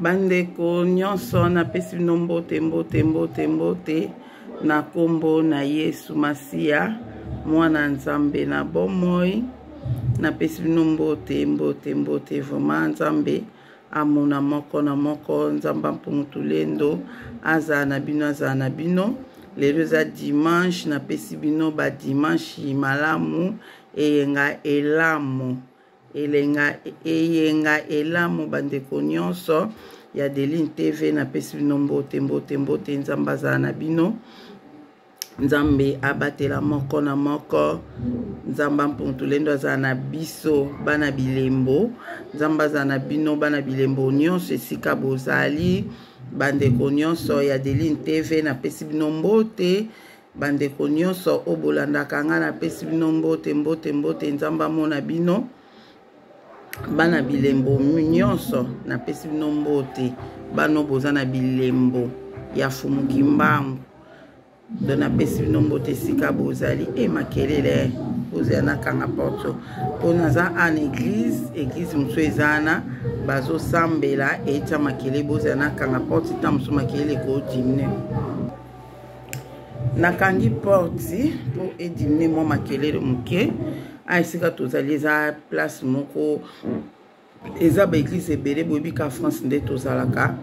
bandeko nyonso napesi bino mbote mbote mbote mbote na nkombo na yesu masiya mwana nzambe na bomoi napesi bino mbote mbote mbote vraimen nzambe amona moko na moko nzambe ampungutulendo azala na bino azala na bino lelo eza dimanche napesi bino badimanche malamu eyenga elamu elenga eyenga elamu bandeko nyonso ya delin tv napesi bino mbote mbote mbote nzambe azala na bino nzambe abatela moko na moko nzambe ampuntulendo azala na biso bana bilembo nzambe azala na bino bana bilembo nyonso esika bozali bandeko nyonso ya delin tv napesi bino mbote bandeko nyonso oyo bolandaka ngai napesi bino mbote mbote mbote nzambe amona bino bana bilembo nyonso napesi bino mbote bano boza na bilembo ya fumuki mbangu do napesi bino mbote esika bozali e makelele ozala nakanga porto mpo naza ana eglise eglise mosusu eza wana bazosambela etya makele bozala nakanga porte ntango mosusu makelele ekodiminue nakangi porte mpo edimine mwa makelele moke a esika tozali eza place moko eza baeglize ebele boyebi ka france nde tozalaka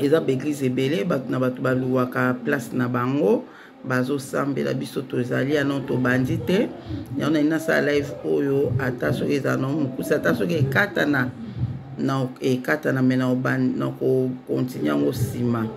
eza baeglize ebele bato na bato baluwaka place na bango bazosambela biso tozali yano tobandi te yango nalingi nasala live oyo ata soki eza no mokuse ata soki ekatana na ekatana me na kokontinue yango nsima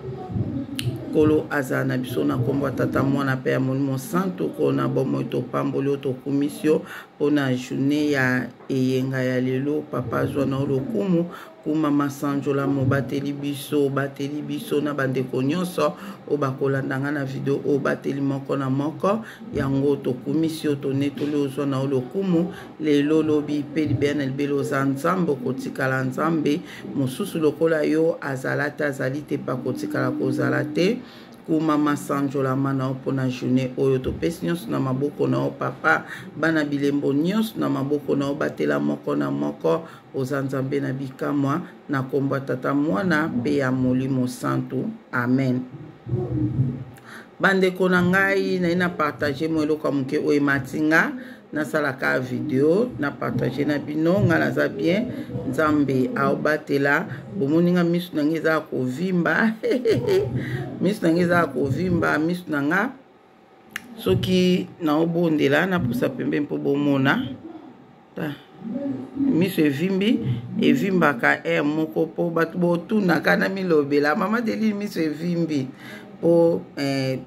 nkolo azala na biso na nkombo ya tata mwana mpe ya molimo santu nkolo na bomoi topamboli yo tokumisi yo mpo na journe ya eyenga ya lelo papa azwa na yo lokumu kuma masanjola mobateli biso obateli biso na bandeko nyonso oyo bakolanda ngai na video oyo obateli moko na moko yango tokumisi yo tonetoli ozwa na yo lokumu lelo lobi mpe libela na libela oza nzambe okotikala nzambe mosusu lokola yo azala te azali te mpe akotikala kozala te kuma masanjolama na yo mpo na journée oyo topesi nyonso na maboko na yo papa bana bilembo nyonso na maboko na yo batela moko na moko oza nzambe na bikamwa na nkombo ya tata mwana mpe ya molimo santu amen bandeko na ngai naye na partage mo eloko ya moke oyo emati nga nasalaka video na partage na bino ngai naza bien nzambe aobatela bomoni nga misu na ngai ezaka kovimba misu na ngai ezaka kovimba misu na nga soki naobondela napusa pembe mpo bomona ta miso evimbi evimbaka aire moko mpo bato botunaka na milobela mama delile miso evimbi mpo eh,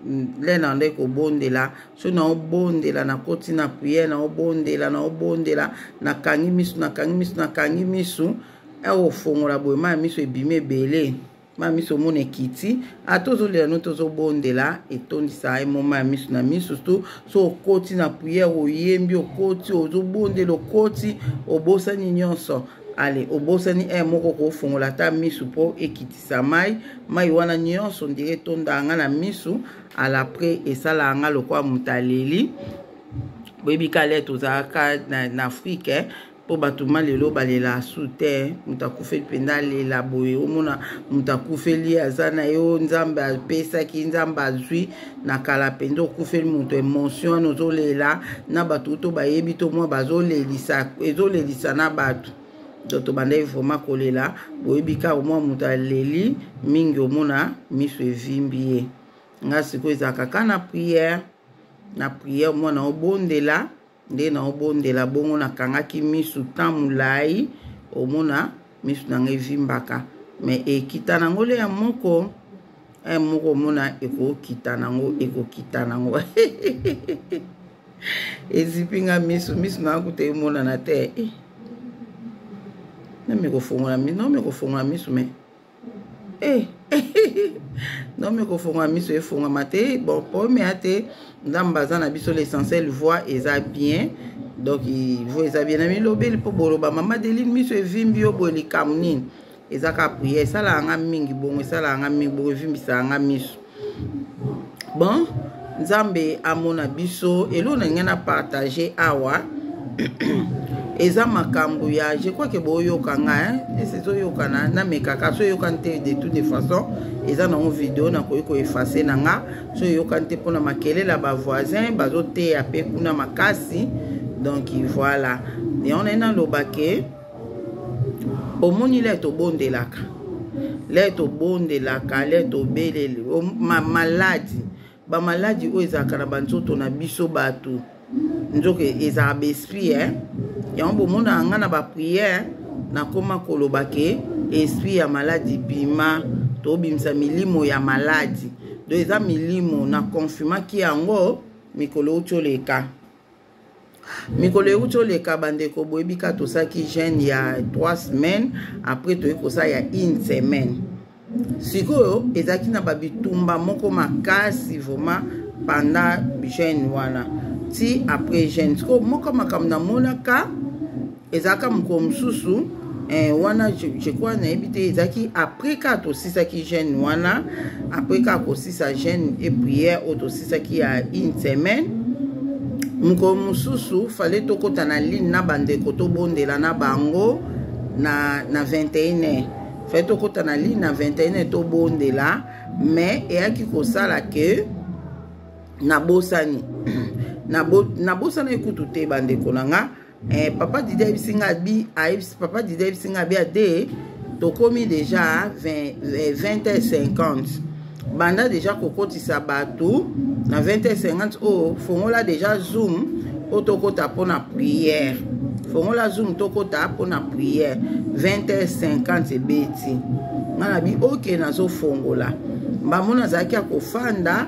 lena nde kobondela so naobondela nakoti na priere naobondela naobondela nakangi misu nakangi misu nakangi misu aofongola boye maya miso ebimi ebele maya miso omona ekiti ata ozolela no tozobondela etondisa ye mo maya miso na miso to so okoti na priere oyembi okoti ozobondela okoti obosani nyonso ale obosani e eh, moko kofongola ata misu mpo ekitisa mai mai wana nyonso ndire etondanga na misu alapres esalaka nga lokola moto aleli boyebi ka lete ozalaka na, na afrike eh? mpo bato ma lelo balela su te moto akufeli mpenza alela boye omona moto akufeli aza na ye oyo nzambe apesaki nzambe azwi na kala mpenza okufeli moto emotion wana ozolela na bato to bayebi to mwa bazolelisa ezolelisa na bato donc tobandaki vraiment kolela boyebi kaka omwa moto aleli mingi omona miso evimbi ye nga sikoyo ezalaka kaka na priere na priere mwana obondela nde na obondela bongo nakangaki miso temps molai omona miso na ngai evimbaka me ekita na yango leya moko eh, moko omona ekokita na yango ekokita na yango ezipi nga misu misu na kuta emonana te eh. nami kofongola misu nomi kofongola misu me eh. nomi kofongola misu efongama te bon pomea te nzambe aza na biso l'essentiel voix eza bien donc voix eza bien na milobeli mpo boloba mama deline misu evimbi yo boye likambo nini eza kaka prière esalaka nga mingi bongo esalaka nga mingi bongo evimbisaka nga miso bon nzambe amona biso eloo na ngai na partage awa eza makambo ya je crois ke boyoka nga ezoyokana namekaka so eyokani te de toute de façon eza nango video nakoki koefase na nga so eyokani te mpona makelele ya bavoisin bazoteya mpe kuna makasi donc voilà yango naye naloba ke omoni le tobondelaka le tobondelaka le tobeleli ma, maladi bamaladi oyo ezalaka na banzoto na biso bato nzoka ezalaka baesprit eh? yango bomonaka ngai na bapriere nakoma koloba ke esprit ya maladi bima tobimisa milimo ya maladi do eza milimo na confirmaki yango mikolo outi oleka mikolo euti oleka bandeko boyebi ka tosalaki jeune ya 3 semaine après toyei kosala ya une semaine sikoyo ezalaki na babitumba moko makasi vraimen pendant jeune wana ti après jeune sikoyo moko makambo namonaka ezalaka mokolo mosusu eh, wana je, je crois nayebi te ezalaki après kaka tosisaki jeune wana après kaka kosisa jeune e prière oyo tosisaki ya une semaine mokolo mosusu fale tokɔta na ligne na bandeko tobondela na bango na, na 21 heure fale tokɔta na ligne na 21 heure tobondela mais eyaki kosala ke nabosani nabosanaki kutu te bandeko na ngai eh, papa didi ayebisi nga abi ayebisi papa didi ayebisi nga abi ade tokomi deja 20 eh, 50 banda deja kokotisa bato na 20 50 oyo fongola deja zoom oyo tokota mpo na priere fongola zoom tokota mpo na priere 20 50 ebeti nga na bi oke nazofongola mbamona azalaki ya kofanda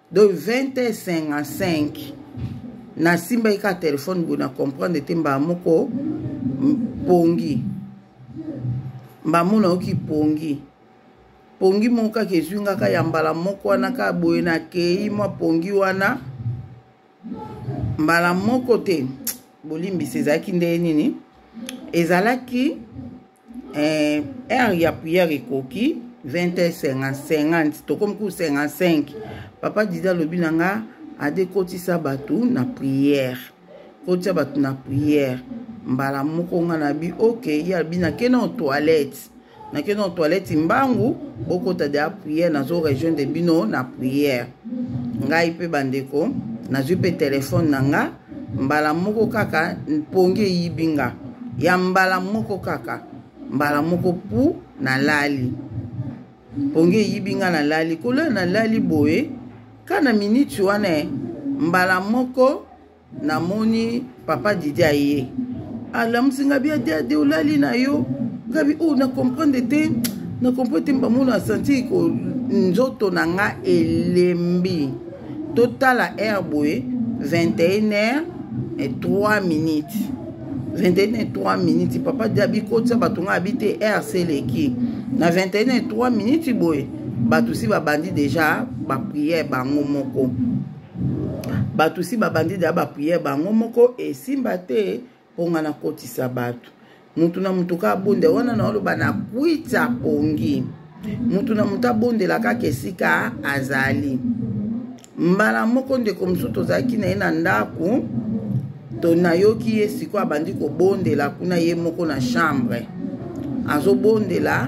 donc 20h55 nasimbaki kaka telefone boye na comprendre te mbaa moko pongi mbaa mona oki pongi pongi moko kaka ezwi nga ka ya mbala moko wana kaka boye nakei mwa pongi wana mbala moko te bolimbisi ezalaki ndenge nini ezalaki eh, heure ya prière ekoki 20h50 tokomi ku 55 papa didi alobi na nga ade kotisa bato na prière kotisa bato na prière mbala moko nga na bi ok ye alobi nake na toilette nake na toilette mbangu bokota deya prière nazo région de bino na prière ngai mpe bandeko nazwi mpe telefone na nga mbala moko kaka mpongi eyibi nga ya mbala moko kaka mbala moko pu nalali mpongi eyibi nga nalali kolela nalali boye ka na miniti wana eh, mbala moko namoni papa didi aye alamusi ngabi adiadi olali na yo ngabi oyo oh, na comprendre te na comprendre te mbamona asanti nzoto na nga elembi totala heure boye 21 heure et 3 minutes 21 et 3 minutes papa dia bikotisa bato ngai abi te heure seleki na 21 et 3 minutes boye bato si babandi deja bapriere bango moko bato si babandi deja bapriere bango moko esimba te mpo ngai nakotisa bato motu na motu ka abonda wana naoloba na kwitsa pongi motu na motu abondela kaka esika azali mbala moko ndeko mosusu tozalaki na ye na ndako to nayoki ye sikoyo abandi kobondela kuna ye moko na chambre azobondela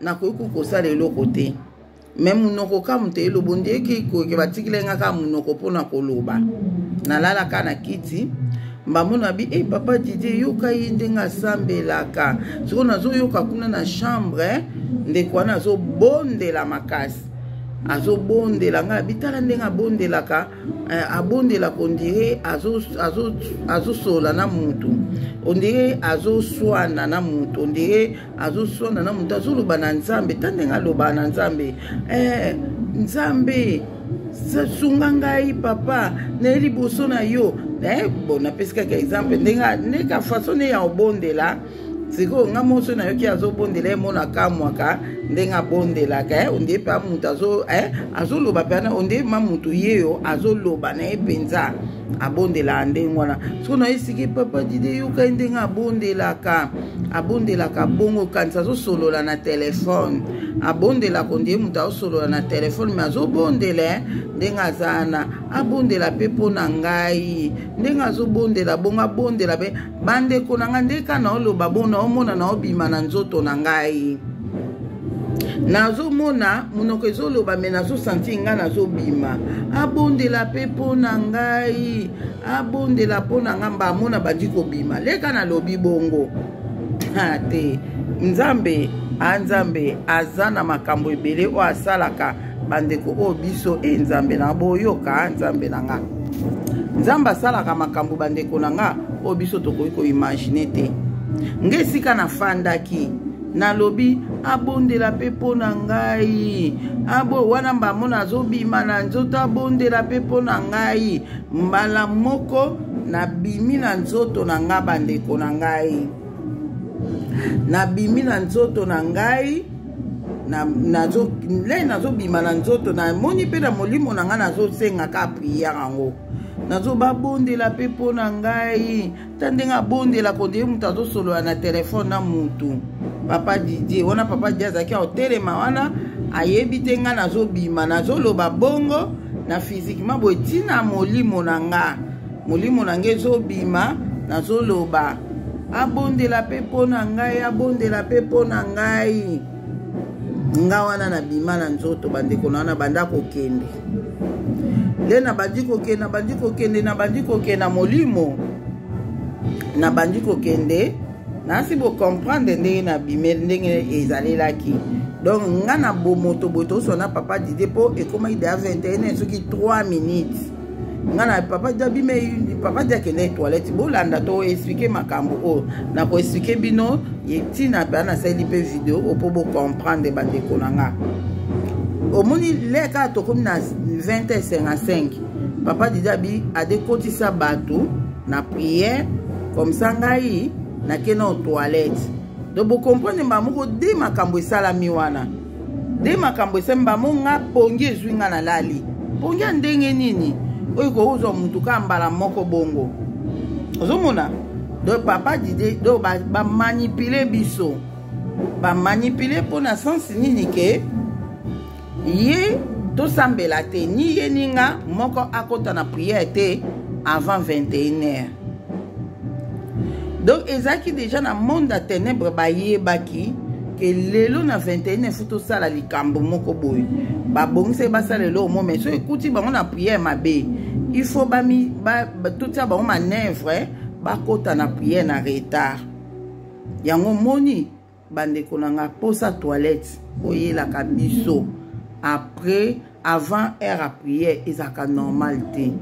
nakoki kokosala eloko te me monoko ka moto elobo ndeki koke batikile nga kaka monoko mpo na koloba nalalaka na kiti mbamona bi e eh, papa didie yoka ye ndenge asambelaka soko nazoyoka kuna na chambre ndeko wana azobondela makasi azobondela ngai abitala ndenge abondelaka eh, abondela kondire azosola na motu ondire azoswana na motu ondire azoswana na moto azoloba na nzambe ta ndenge alobaka na nzambe eh, nzambe sunga ngai papa naye liboso na yo eh, bo napesi kaka exemple ndenge ka façon ne ya obondela sikoyo nga moso nayoki azobondela emona akamwaka ndenge abondelaka eh, onde mpe moto eh, azoloba mpe wana onde ma moto yeyo azoloba na ye mpenza abondelaka ndenge wana soki nayesiki papa dide yoka ye ndenge abondelaka abondelaka bongo kanisi azosolola na telefone abondelaka ondie moto azosolola na telefone me azobondela eh, ndenge azana abondela mpe mpo na ngai ndenge azobondela bongo abondela mpe bandeko na ngai ndeka naoloba bo naomona naobima na nzoto na ngai nazomona monoko ezoloba me nazosanti ngai nazobima abondela mpe mpo na ngai abondela mpo na ngai mbamona bandi kobima leka nalobi bongo ha te nzambe a nzambe aza na makambo ebele oyo asalaka bandeko oyo biso e nzambe na boyoka nzambe na nga nzambe asalaka makambo bandeko na nga oyo biso tokoki koimagine te nga esika nafandaki nalobi abondela mpe mpo na ngai abo wana mbamona azobima na nzoto abondela mpe mpo na ngai mbala moko nabimi na nzoto na ngai bandeko na ngai nabimi na nzoto na ngai lei nazobima na nzoto namoni mpe na molimo na ngai nazosenga ka priere yango nazoba bondela mpe mpo na ngai ta ndenge abondela kondeye moto azosolola na telefone na motu papa didie wana papa didie azalaki aotelema wana ayebi te ngai nazobima nazoloba bongo na fizikema boye ntina molimo na ngai molimo na ngai ezobima nazoloba abondela mpe mpo na ngai abondela mpe mpo na ngai nga wana nabima na nzoto bandeko na wana banda kokende nde nabandi kokende nabandi kokende nabandi kokende na molimo nabandi kokende nasi bocomprendre ndenge nabimeli ndenge ezalelaki donc nga na bomoto boye tosona papa didie mpo ekomaki deya 21 soki 3 minutes nga na papa dia bima papa dia akenda ye toilette bolanda to explike makambo oyo na koexplike bino ntina mpe nasaleli mpe video oyo mpo bocomprendre bandeko na nga omoni leka tokomi na 2055 papa didabi adekotisa bato na priere comme ça ngai nakenda o toilette donc bocomprendre mbala moko de makambo esalami wana nde makambo esami bamo nga pongi ezwi nga na lali pongi ya ndenge nini oyo ekoki kozwa motu kaka mbala moko bongo ozomona donc papa dide donc bamanipule ba biso bamanipule mpo na sense nini ke ye tosambela te ni ye ni nga moko akota na priere te avant 21 heure donc ezalaki déjà na monde ya ténèbre bayebaki ke lelo na 21 efu tosala likambo moko boye babongisaki basala eloko mo mai so ekuti bango na priere mabe il faut totia bango manœuvre bakota na priere na retard yango moni bandeko na nga posa toilette boyelaka biso après avant heure ya prière ezalaka normal te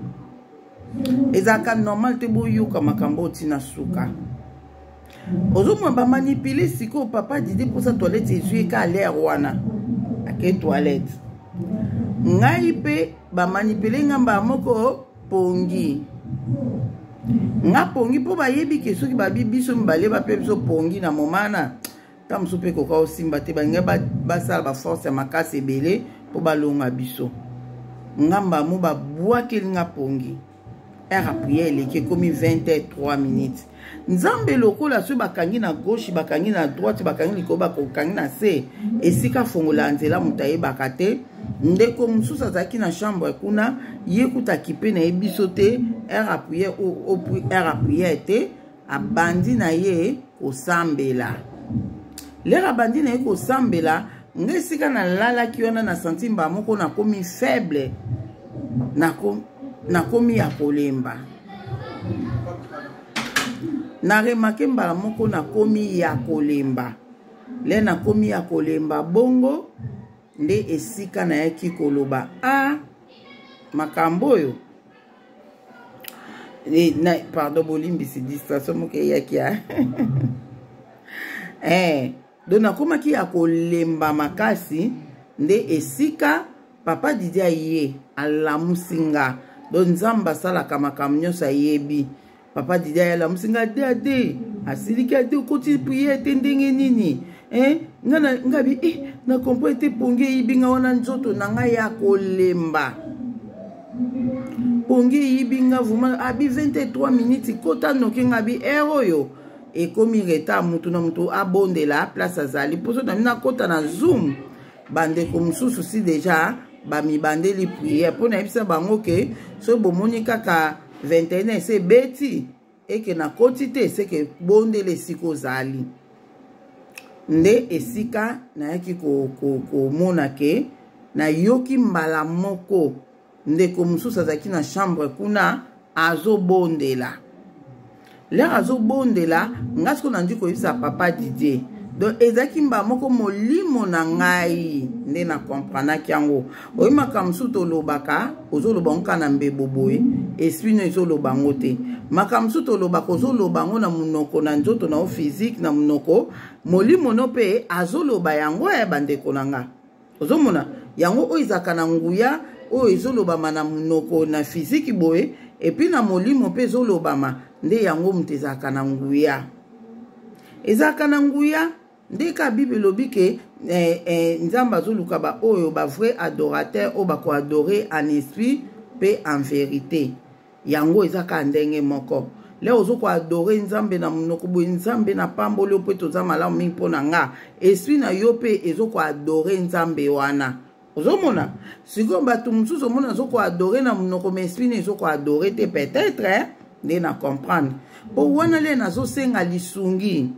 ezalaka normal te boyoka makambo oyo ntina suka ozomona bamanipule sikoyo papa didi mposa toilette ezwi eka alere wana ake toilette ngai mpe bamanipule nga mbala moko pongi nga pongi mpo bayebi ke soki babi biso mibale bape biso pongi na momana ta mosusu mpe koka osimba te balinga basala baforce ya makasi ebele mpo balonga biso nga mbamo babwakeli nga pongi heure ya priere eleki ekomi 20 3 minutes nzambe lokola soki bakangi na gauche bakangi na droite bakangi likolo bakokangi na se esika afongola nzela moto ayebaka te ndeko mosusu azalaki na chambre kuna ye kuta akipe na ye biso te r appuye r appuye te abandi na ye kosambela lere abandi na ye kosambela nde esika nalalaki wana na santi mbaa moko nakomi faible nakomi ya kolemba na remake mbala moko nakomi ya kolemba le nakomi ya kolemba bongo nde esika nayaki koloba a ah, makambo oyo e, na, pardon bolimbisi distraction moko eyaki ya eh. donc nakomaki ya kolemba makasi nde esika papa didi aye alamusi nga donc nzambe asalaka makambo nyonso ayebi papa didi aye alamusi nga ade ade asiliki ade okoti priere te ndenge nini eh, nga na, nga bi eh, na comprend ete pongi eyibi nga wana nzoto na ngai ya kolemba pongi eyibi nga vraimen abi 23 minutes kota noki nga bi heure oyo ekomi retard motu na motu abondela place azali mposo na bino akota na zoom bandeko mosusu si deja bamibandeli priere mpo nayebisa bango ke soki bomoni kaka 21 ese ebeti eke nakoti te seke bondela esika ozali nde esika nayaki komona ke nayoki mbala moko ndeko mosusu azalaki na chambre kuna azobondela lere azobondela ngai sikoyo nandi koyebisa papa didier donc ezalaki mbala moko molimo na ngai nde na kompranaki yango oyi makambo mosusu tolobaka ozoloba ngo kaka na mbebo boye esprit no ezoloba ngo te makambo mosusu tolobaka ozoloba ngo na monoko na nzoto na yo physique na monoko molimo no mpe azoloba yango ya eh, bandeko na ngai ozomona yango oyo ezalaka na nguya oyo ezolobama na monoko na fiziki boye epuis na molimo mpe ezolobama nde yango moto ezalaka na nguya ezalaka na nguya nde ka bible elobi ke eh, eh, nzambe azoluka baoyo bavrai adorateur oyo bakoadore en esprit mpe en verite yango eza kaka ndenge moko le ozo koadore nzambe na monoko boye nzambe na pamboli yo mpo ete oza malamu mingi mpo na nga eswi na yo mpe ezo koadore nzambe wana ozomona sikoyo bato mosusu omona azo koadore na monoko ma eswi na ezo koadore te peut-être eh? nde na comprendre mpo wana le nazosenga lisungi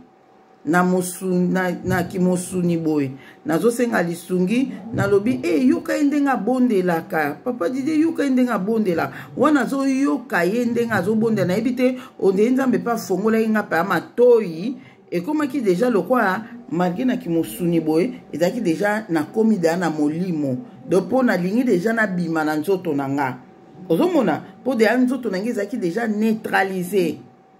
na, mosuni, na, na kimosuni boye nazosenga lisungi nalobi e yoka ye ndenge abondelaka papa didie yoka ye ndenge abondelaka wana azoyoka ye ndenge azobondela nayebi te ondeye nzambe mpe afongolaki nga paya matoi ekomaki deja lokola malgre na kimosuni boye ezalaki deja nakomi deja na molimo donc mpo nalingi deja nabima na nzoto na nga ozomona mpo deja nzoto na ngai ezalaki deja neutralise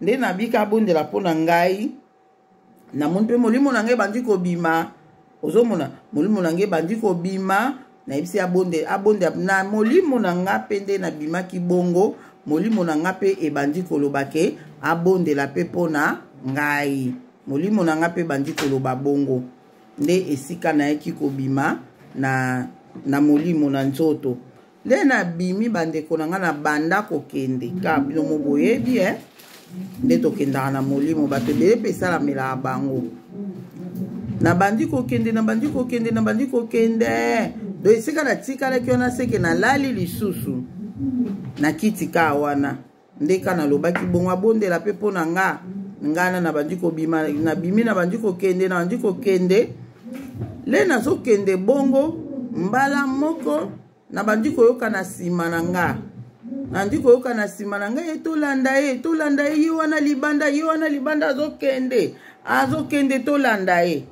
nde nabika abondela mpo na ngai namoni mpe molimo na ngai ebandi kobima ozomona molimo na ngai ebandi kobima nayebisi abonde abonde na molimo na nga mpe nde nabimaki bongo molimo na nga mpe ebandi koloba ke abondela mpe mpo na ngai molimo na nga mpe ebandi koloba bongo nde esika nayaki kobima na, na molimo na nzoto nde nabimi bandeko na ngai na banda kokende ka bino mo boyebi e nde tokendaka na molimo bato ebele mpe esalamelaka bango nabandi kokende nabandi kokende nabandi kokende do esika natikalaki wana seke nalali lisusu na kiti kaa wana ndeka nalobaki bongo abondela mpe mpo na nga ngana nabandi kobima nabimi nabandi kokende nabandi kokende le nazokende bongo mbala moko nabandi koyoka na nsima na nga nandi koyoka na nsima na ngai tolanda ye tolanda ye ye wana libanda ye wana libanda azokende azokende tolanda ye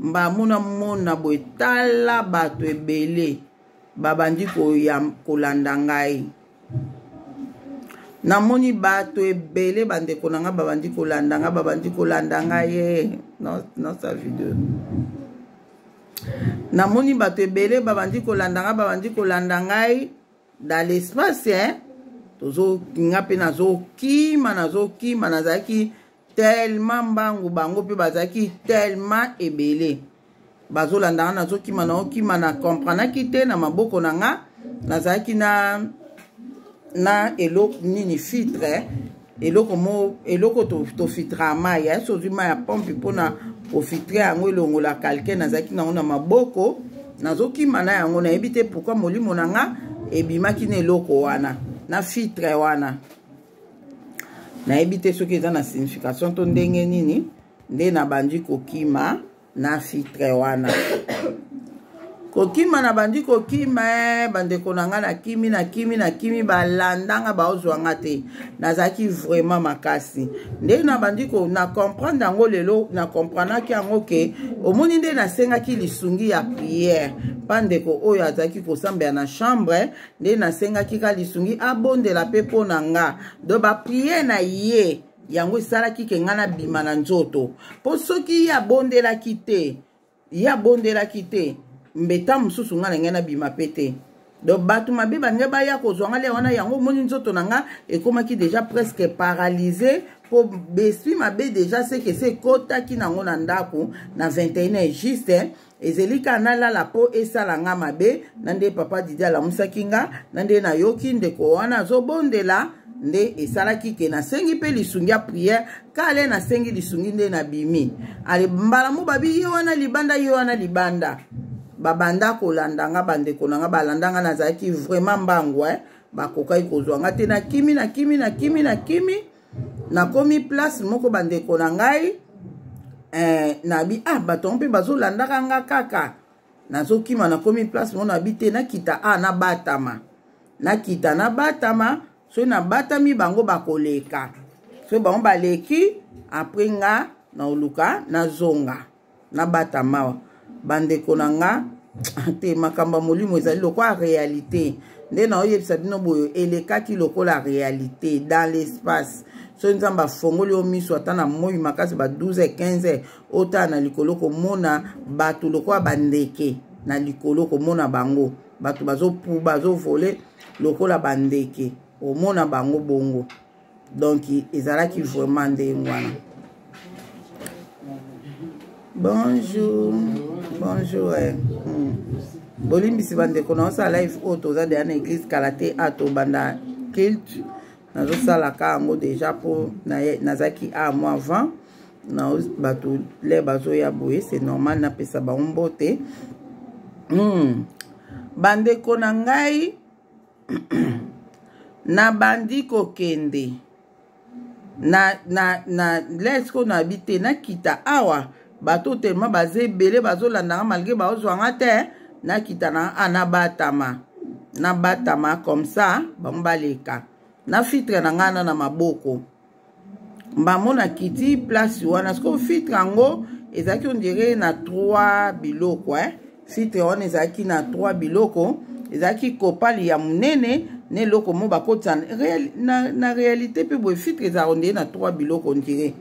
mbamona mona boye tala bato ebele babandi kolanda ngai namoni bato ebele bandeko na ngai babandi kolanda ngai babandi kolanda ngai ye nosa video namoni bato ebele babandi kolanda ngai babandi kolanda ngai dans l'espace hein tozo nga mpe nazokima nazokima nazalaki tellement mbangu bango mpe bazalaki tellement ebele bazolanda nga nazokima na okima na comprenaki te na maboko na nga nazalaki na na eloko nini filtre eloko mo eloko tofitraka to mai ya sozwi mai ya pompe mpona kofitre yango elongola kalke nazalaki nango na maboko nazokima na yango nayebi te pourkui molimo na nga ebimaki na eloko wana na filtre wana nayebi te soki eza na signification to ndenge nini nde nabandi kokima na fitre wana kokima nabandi kokima eh, bandeko na ngai nakimi nakimi nakimi balanda ngai baozwa ngai te nazalaki vraiment makasi nde nabandi na comprendre yango lelo na comprenaki yango ke omoni nde nasengaki lisungi ya priere mpa ndeko oyo azalaki kosambela na chambre nde nasengaki ka lisungi abondela mpe mpo na nga do baprie na ye yango esalaki ke ngai nabima na nzoto mpo soki ye abondelaki te ye abondelaki te mbeta mosusu ngai na ngai nabima mpe te donc bato mabe balingi baya kozwa ngai lea wana yango omoni nzoto na ngai ekomaki déjà presque paralyse mpo besprit mabe déjà seke se ekotaki nango na ndako na 21 juste eh? ezeli kaka nalala mpo esala nga mabe na nde papa didi alamusaki nga na nde nayoki ndeko wana azobondela nde esalaki ke nasengi mpe lisungi ya priere kale nasengi lisungi nde nabimi ale mbala mo babi ye wana libanda ye wana libanda babanda kolanda nga bandeko na nga balanda nga nazalaki vraiment mbangu eh? bakokaki kozwa nga te nakimi nakimi nakimi nakimi nakomi place moko bandeko na ngai eh, nabi ah bato yango mpe bazolandaka nga kaka nazokima nakomi place moko nabi te nakita a ah, nabatama nakita nabatama soki nabatami bango bakoleka soki bango baleki apres nga naoluka nazonga nabata mawa bandeko na nga te makambo ya molimo ezali lokola réalité nde naoyebisa bino boye elekaki lokola réalité dans l'espace soki nzambe afongoli yo miso ata na moi makasi ba 12 15 otala na likolo komona bato lokola bandeke na likolo komona bango bato bazopuba bazovole lokola bandeke omona bango bongo donc ezalaki vraiment ndenge wana bonjour bonjour eh. hmm. bolimbisi bandeko naosala live oyo toza deya na église kala te a tobanda culte nazosalaka yango deja mpo nazalaki a mois avant na bato le bazoya boye c'est normal napesa bango mbote hmm. bandeko na ngai nabandi kokende na, na, na leske oyo nayebi te nakita awa bato telema baza ebele bazolandaka malgre baozwanga te nakita na a ah, nabatama nabatama comme ça bango baleka na fitre na ngai na na maboko mbamo na kiti place wana sikoyo filtre yango ezalaki ondire na trois biloko eh? filtre wana ezalaki na trois biloko ezalaki kopali ya monene na eloko mo bakotisa na, na, na réalité mpe boye filtre ezalaka ondire na trois biloko ondire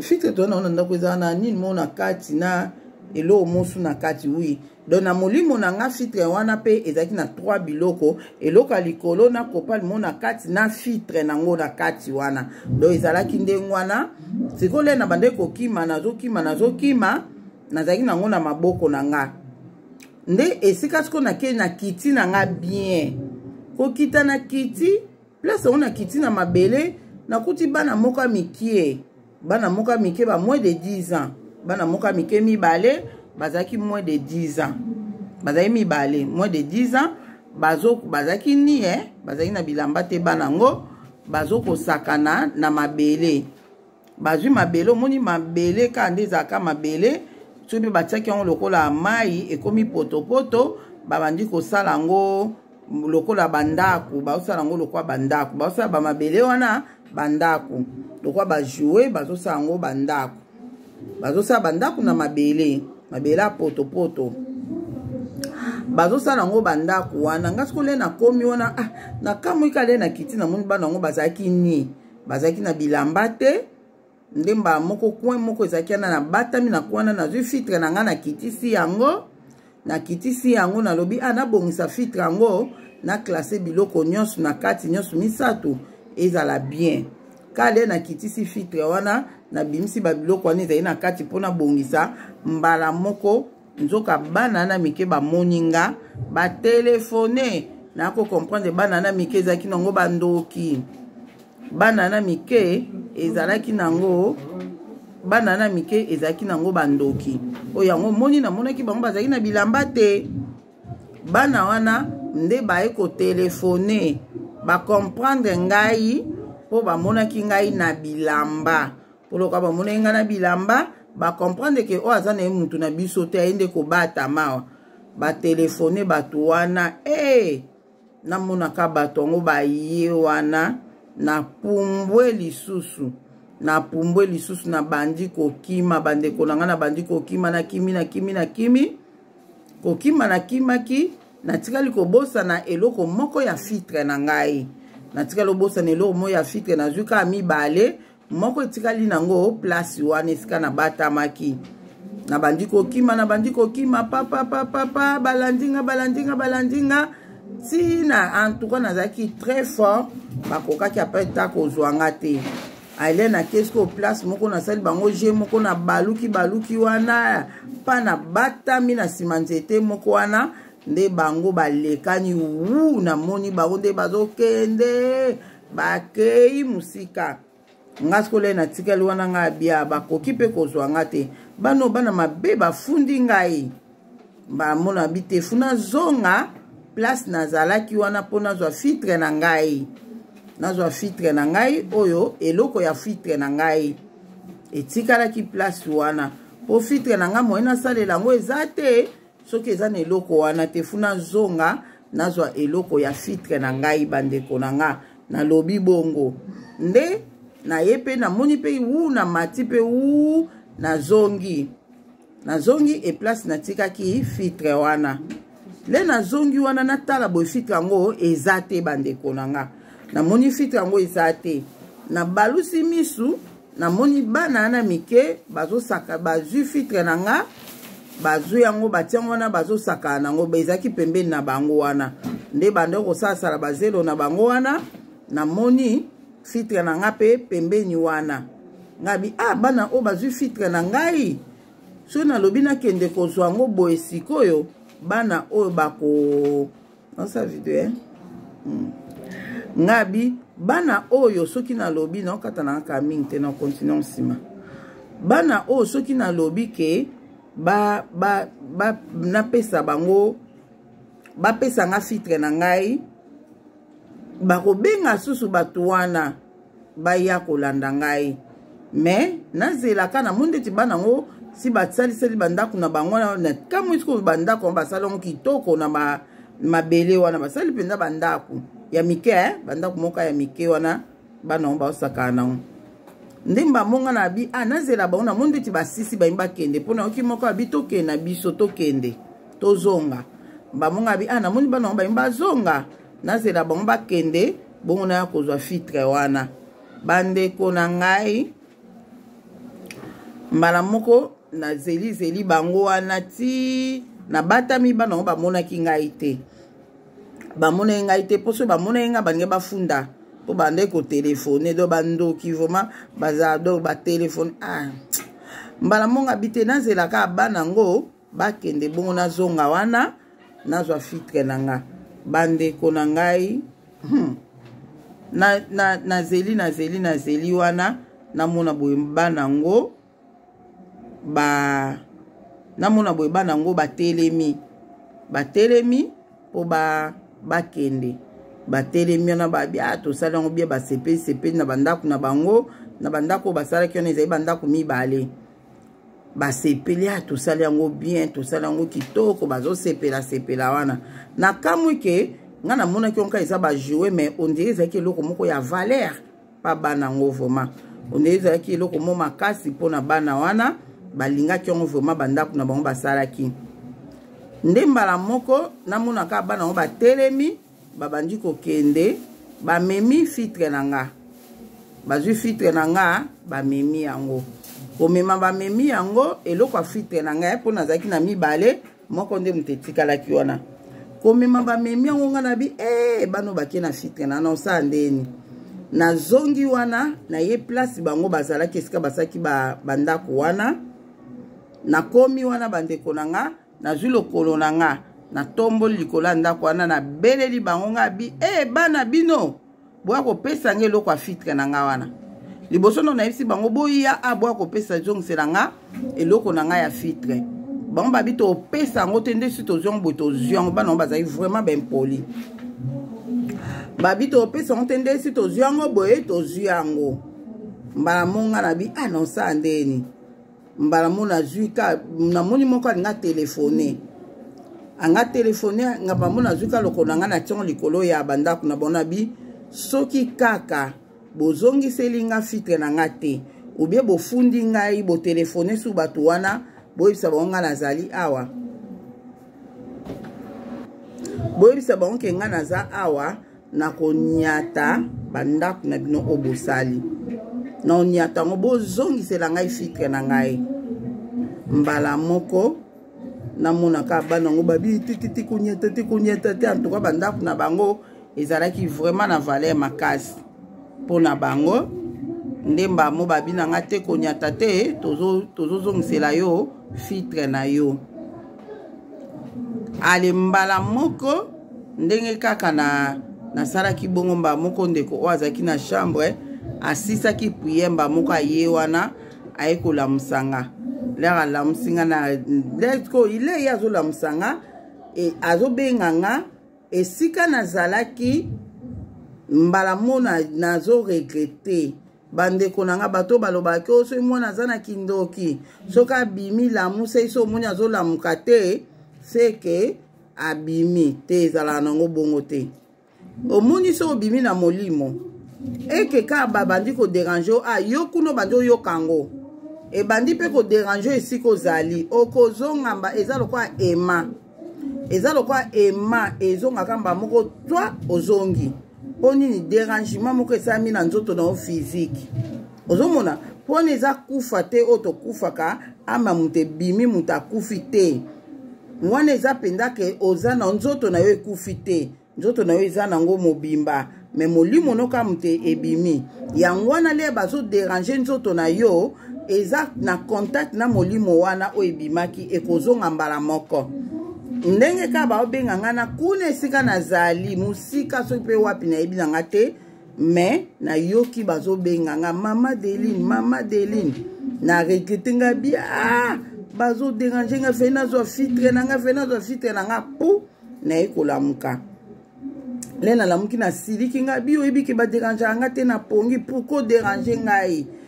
fitre toona ona ndako eza na nini mo na kati na eloko mosu na kati wi donc na molimo na nga fitre wana mpe ezalaki na trois biloko eloko ya likolo na kopal mo na kati na fitre nango na kati wana donc ezalaki ndenge wana sikoyo le na bande kokima nazokima nazokima nazalaki nango na maboko na nga nde esika sikoyo nakei na kiti na nga bien kokita na kiti place yango nakiti na mabele nakuti bana moko ya mikie bana moko ya mike ba moins de 10 ans bana moko ya mike mibale bazalaki moins de 10 ans bazalaki mibale moins de 10 ans bazalaki nie eh? bazalaki na bilamba te bana yango bazokosakana na mabele bazwi mabele omoni mabele kaka nde ezalaka mabele soki mpe batiaki yango lokola mai ekomi potopoto babandi kosala yango lokola bandako bazosala yango lokola bandako bazosala bamabele wana bandako lokola bajoue bazosala yango bandako bazosala bandako na mabele mabele ya potopoto bazosala yango bandako wana ngai soki ole nakomi wana ah, nakamwika le na kiti namoni bana yango bazalaki nini bazalaki na bilamba te nde mbala moko coin moko ezalaki wana nabatami na kwana nazwi fitre na ngai nakitisi yango nakitisi yango nalobi a ah, nabongisa fitre yango na classe biloko nyonso na kati nyonso misato ezala bien kale nakitisi fitre wana nabimisi babiloko wana ezali na kati mpo nabongisa mbala moko nzoka bana na mike bamoni nga batelefone nako comprendre bana na mike ezalaki nango bandoki bana na mike ezalaki nango bana na mike ezalaki nango bandoki oyo yango omoni namonaki bango bazalaki na bilamba te bana wana nde baye kotelefone bacomprendre ngai mpo bamonaki ngai na bilamba koloka bamonaki ngai na bilamba bacomprendre ke oyo oh, aza na ye mutu na biso te aye nde kobata mawa batelefone bato wana e hey! namonaka bato yango baye wana napumbwe lisusu napumbwe lisusu nabandi kokima bandeko na ngai nabandi kokima nakimi nakimi nakimi kokima nakimaki natikali kobosana eloko moko ya fitre na ngai natikali kobosana eloko moko ya fitre nazwi kaka mibale moko etikali nango place wana esika nabatamaki nabandi kokima nabandi kokima papapapapa balandinga balandinga balandinga ntina en tout cas nazalaki très fort bakokaki apres ta kozwa nga te aile nakesi ko place moko nasali bango je moko na baluki baluki wana mpa nabatami na nsima nzete moko wana nde bango balekani wu namoni bango nde bazokende bakei mosika nga sikolai natikali wana nga abia bakoki mpe kozwa nga te bano bana mabe bafundi ngai bamona bitefu nazonga place nazalaki wana mpo nazwa fitre na ngai nazwa fitre na ngai oyo eloko ya fitre na ngai etikalaki place wana mpo fitre na ngai moye nasalela yango eza te soki eza na eloko wana te funa zonga nazwa eloko ya fitre na ngai bandeko na nga nalobi bongo nde naye mpe namoni mpe wu na mati mpe wu nazongi nazongi eplace natikaki fitre wana le nazongi wana natala boye fitre yango eza te bandeko na nga namoni fitre yango eza te nabalusi misu namoni bana wana mike bazosaka bazwi fitre na nga bazwi yango batia yango wana bazosakana nango ezalaki pembeni na bango wana nde banda kosalasala bazelo na bango wana namoni fitre na nga mpe pembeni wana ngabi a ah, bana oyo bazwi fitre na ngai soki nalobi nakende kozwa yango boye sikoyo bana oyo bako nasa video eh? mm. ngabi bana oyo soki nalobi naokata na kaka mingi te na continue nsima bana oyo soki nalobi ke ba, ba, ba, napesa bango bapesa nga fitre na ngai bakobenga susu bato wana baya kolanda ngai mais nazelaka namoni ndeti bana yango si basaliseli bandako na bango na kamwe sikoyo bandako yango basali yango kitoko na mabele wana basali mpenza bandako ya mike eh? bandako moka ya mike wana bana yango baosakana nango nde mbambonga na abi ah nazela bango na moni ndeti basisi bayi bakende mpo nayoki moko abi tokende na biso tokende tozonga mbambonga abi ah namoni bana yango bayi bazonga nazela bango bakende bongo naya kozwa fitre wana bandeko na ngai mbala moko nazelizeli bango wana ti nabatami bana yango bamonaki ngai te bamonaki ngai te mpo soki bamonaki ngai balingi bafunda mpo bandaki kotelefone do bandoki vrema bazala do batelefone ah. mbala mongo abi te nazelaka bana yango bakende bongo nazonga wana nazwa fitre na nga bandeko na ngai hmm. nazeli na, na nazeli nazeli wana namona boye bana yango ba namona boye bana yango batelemi batelemi mpo ba, bakende batelemi wana babia ah, tosali yango bia basepeli sepeli na bandako na bango na bandako oyo basalaki wana ezali bandako mibale basepeli ya ah, tosali yango bien tosali yango kitoko bazosepela sepela wana nakamwi ke ngai namonaki yango kaka eza bajoue mais ondire ezalaki eloko moko ya valeur mpa bana yango vraiment ondire ezalaki eloko moko makasi mpo na bana wana balingaki yango vraiment bandako na bango basalaki nde mbala moko namonaka bana yango batelemi babandi kokende bamemi fitre na nga bazwi fitre na nga bamemi yango komema bamemi yango eloko ya fitre na ngai mpo nazalaki na mibale moko nde moto etikalaki wana komema bamemi yango ngai na bi ee eh, bano bake na fitre na naosala ndeni nazongi wana naye place bango bazalaki esika basalaki bandako ba wana nakomi wana bandeko na nga nazwi lokolo na nga natomboli likolo ya ndako wana nabeleli bango nga bi e hey, bana bino boya kopesa nga eloko ya fitre na nga wana liboso ndo nayebisi bango boya a boya kopesa ezongisela nga eloko na nga ya fitre bango babi topesa yango te nde si tozwi yango boye tozwi yango bana yango bazali vraiment baimpoli babi topesa yango te nde si tozwi yango boye tozwi yango mbala monga na bi anonsa ah, ndeni mbala mo nazwi ka namoni moko alinga telefone anga telefone nga bambo nazwi ka lokola nga na ntiango likolo ya bandako na bona bi soki kaka bozongiseli nga fitre na nga te obie bofundi ngai botelefone su bato wana boyebisa bango ngai nazali awa boyebisa bango ke ngai naza awa nakonyata bandako na bino oyo bosali na onyata yango bozongisela ngai filtre na ngai mbala moko namonaka bana yango babii tititi konyata te konyata te antuka bandako na bango ezalaki vraiment na valeur makasi mpo na bango nde mbamo babi na ngai te konyata te tozozongisela tozo yo filtre na yo ale mbala moko ndenge kaka na nasalaki bongo mbala moko ndeko oyo azalaki na chambre asisaki priere mbala moko aye wana aye kolamusa nga lere alamusi nga na letko ile ye azolamusa nga e, azobenga nga esika nazalaki mbala mo nazoregrete na bandeko na nga bato balobaka ke soki mwana aza na kindoki soki abimi lamusa iso omoni azolamuka te seke abimi te ezalaka nango bongo te omoni soki obimi na molimo eke kaka babandi koderange o ah, yo kuna obandi oyoka yango ebandi mpe koderange o esika ozali okozongamba eza lokola ema eza lokola ema ezongaka mba moko twa ozongi mpo nini derangement moko esalami na nzoto na yo physique ozomona mpo wana eza kufa te oyo tokufaka ama moto ebimi moto akufi te wana eza mpenza ke oza na nzoto na yo ekufi te nzoto na yo eza nango mobimba me molimo nokamu te ebimi yango wana lee bazoderange nzoto na yo eza na contact na molimo wana oyo ebimaki ekozonga mbala moko ndenge kaka baobenga ngai na kuna esika nazali mosika soki mpe wapi nayebi na ngai te mais nayoki bazobenga ngai mama deline mama deline na regrete ngai bia ah, bazoderange ngai fei nazwa fitre na ngai fei nazwa fitre na ngai po naye kolamuka le nalamuki nasiliki ngai bi oyebi ke baderangaka ngai te na pongi pourkoi oderange ngai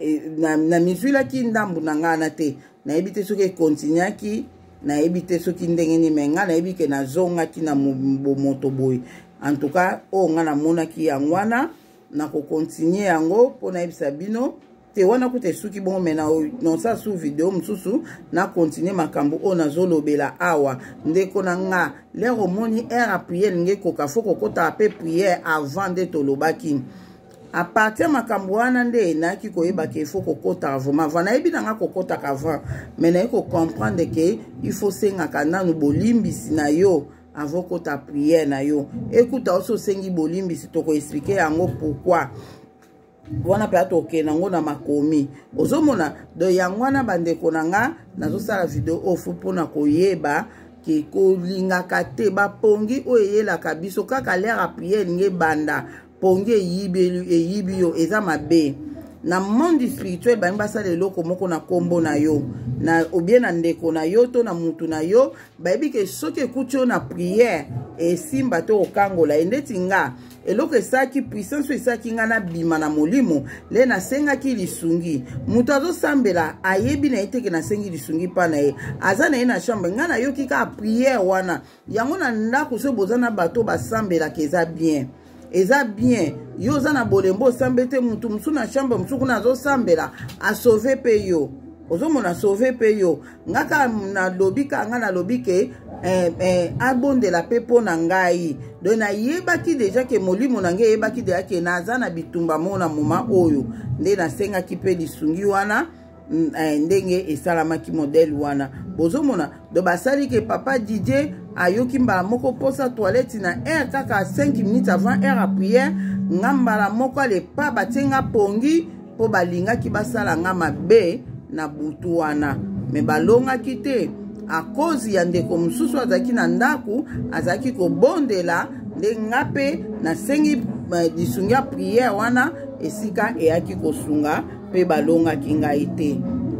e, na, na mizuilaki ndambu na ngai na te nayebi te soki ekontinuaki nayebi te soki ndenge nini me ngai nayebi ke nazongaki na bomoto boye en tout cas oyo ngai namonaki yango wana nakokontinue yango mpo nayebisa bino te wana kuta esuki bongo me nonsa su video mosusu nakontinue makambo oyo nazolobela awa ndeko na nga lere omoni aire ya priere elingi ekoka fo kokotaka mpe priere avant nde tolobaki a partir makambo wana nde nayaki koyeba ke ifo kokotaka vraiment va nayebi na nga kokotaka avant mai naye kocomprendre ke ifo osengaka nanu bolimbisi na yo avant okota priere na yo ekuta osi osengi bolimbisi tokoexplike yango pourkui wana mpe atokee nango na makomi ozomona do yango wana bandeko na nga nazosala video ofu mpona koyeba ke kolingaka te bapongi oyo eyelaka biso kaka lere ya priere elingi ebanda pongi eyibeli eyibi yo eza mabe na monde spirituel balingi basala eloko moko na nkombo na yo na obie na ndeko na yo to na mutu na yo bayebi ke soki ekuti yo na priere esimba to okangola ye ndeti nga eloko esalaki puissance oyo esalaki ngai nabima na molimo le nasengaki lisungi moto azosambela ayebi na ye teke nasengi lisungi mpa na ye aza na ye na chambre ngai nayoki kaka priere wana yango na ndako soki boza na bato basambelaka eza bien eza bien yo oza na bolembo osambe te motu mosusu na chambre mosusu kuna azosambela asauve mpe yo ozomona sauve mpe yo nga kaka nalobi kaka nga nalobi ke eh, eh, abondela mpe mpo na ngai don nayebaki deja ke molimo na ngai eyebaki deja ke naza na bitumba moko na moma oyo nde nasengaki mpe lisungi wana mm, eh, ndenge esalamaki modele wana bozomona do basali ke papa didie ayoki mbala moko mposa toilette na aire kaka 5 minutes avant aire ya prière nga mbala moko alepa batie nga pongi mpo balingaki basala nga mabe na butu wana me balongaki te akozi ya ndeko mosusu azalaki na ndako azalaki kobondela nde nga mpe nasengi eh, lisungi ya priere wana esika eyaki kosunga mpe balongaki ngai te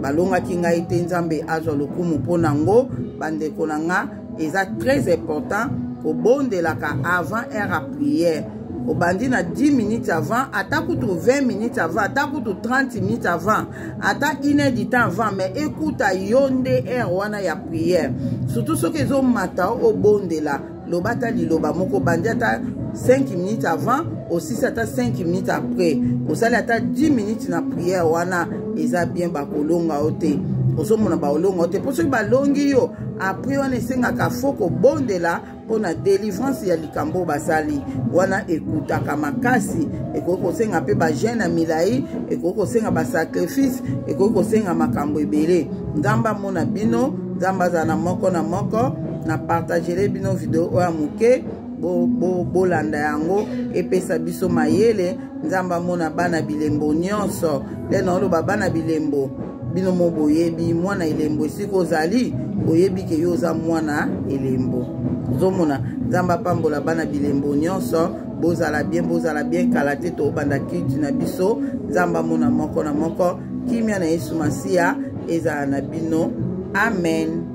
balongaki ngai te nzambe azwa lokumu mpo na yango bandeko na nga eza très important kobondelaka avant heure ya prière obandi na 10 minutes avant ata kutu 20 minutes avant ata kutu 30 minutes avant ata une heure du temps avant mais ekuta yo nde heure wana ya prière surtout soki ezomata obondela loba ata liloba moko bandi ata 5 minutes avant osisi ata 5 minutes après osali ata 10 minutes na prière wana eza bien bakolonga yo te ozomona baolonga yo te mpo soki balongi yo apres wana esengaka fo kobondela mpo na délivrance ya likambo basali wana ekutaka makasi ekoki kosenga mpe bagene ya milai ekoki kosenga basacrifice ekoki kosenga makambo ebele nzambe amona bino nzambe azala na moko na moko na partagele bino video oyo ya moke bolanda bo, bo yango epesa biso mayele nzambe amona bana bilembo nyonso nde naoloba bana bilembo bino mo boyebi mwana elembo esika ozali oyebi ke yo oza mwana elembo ozomona nzambe apambola bana bilembo nyonso bozala bien bozala bien kala te tobanda kilti na biso nzambe amona moko na moko kimia na yesu masiya ezala na bino amen